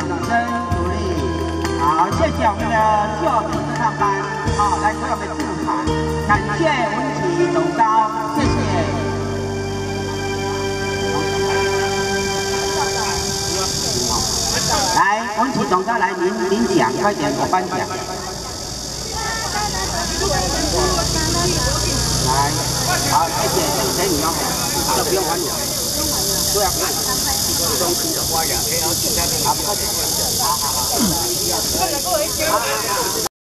们的教育合唱班，好，来为我们助场，感谢文启总高，谢谢。来，文启总高来领领奖，快点我颁奖。来，好，谢谢，这个给你哦，这不用还你，都要看。心的花园，好，好好好。